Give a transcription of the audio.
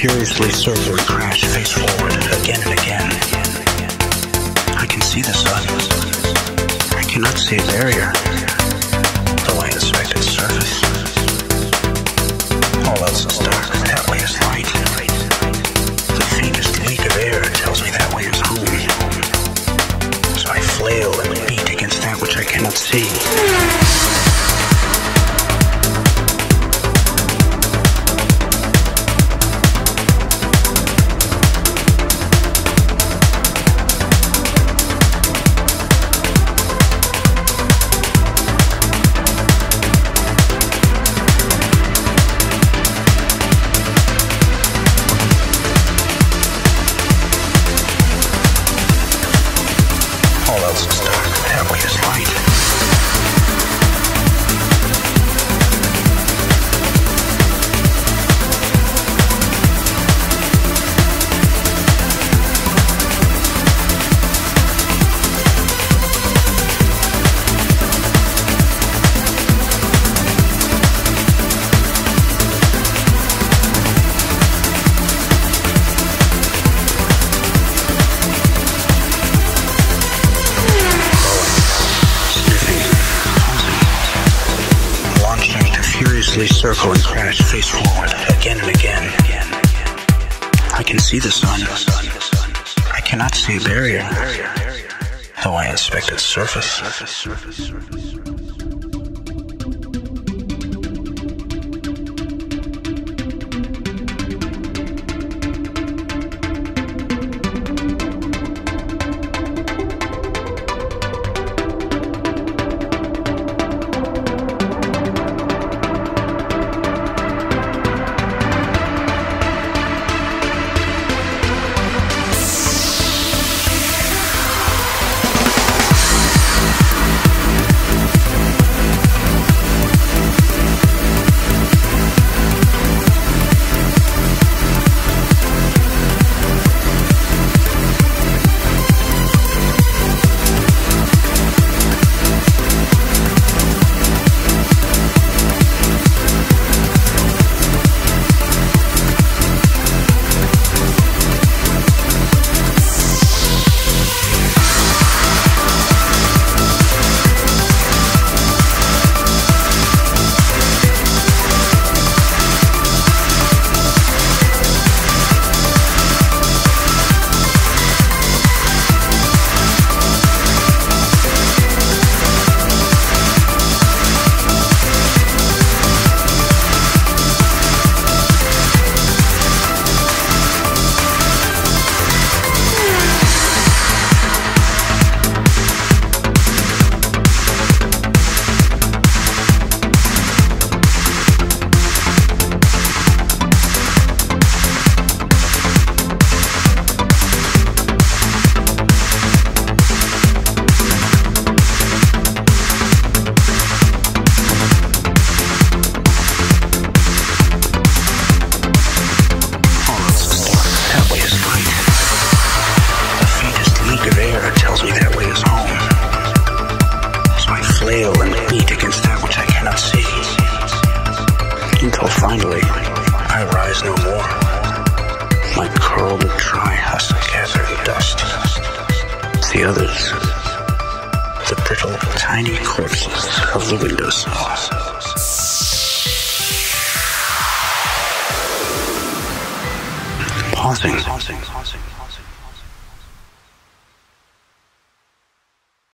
furiously circle crash face forward again and again. I can see the sun. I cannot see a barrier, though I inspect its surface. All else is dark, that way is light. The faintest leak of air tells me that way is home. So I flail and beat against that which I cannot see. Furiously circle and crash face forward again and again. I can see the sun. I cannot see a barrier, though I inspect its surface. The others, the brittle, tiny corpses of the windowsills. Pausing,